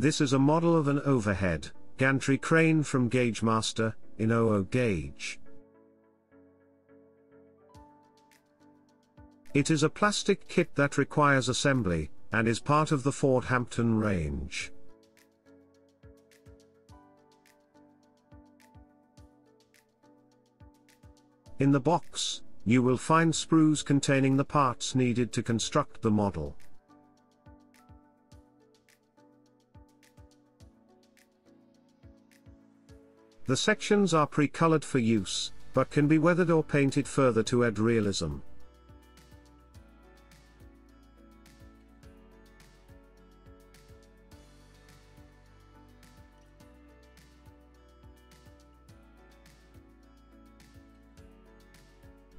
This is a model of an overhead, gantry crane from Gaugemaster, in 00 gauge. It is a plastic kit that requires assembly, and is part of the Fordhampton range. In the box, you will find sprues containing the parts needed to construct the model. The sections are pre-colored for use, but can be weathered or painted further to add realism.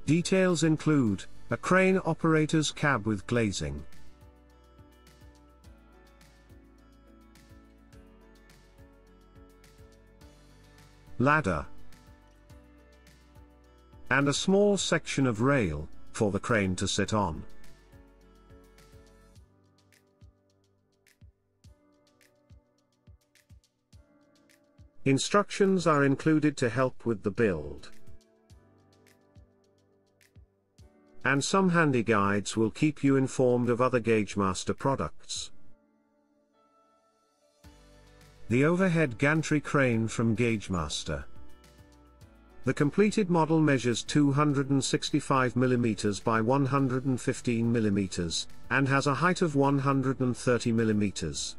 Details include, a crane operator's cab with glazing. Ladder. And a small section of rail, for the crane to sit on. Instructions are included to help with the build. And some handy guides will keep you informed of other Gaugemaster products. The overhead gantry crane from Gaugemaster. The completed model measures 265 mm by 115 mm, and has a height of 130 mm.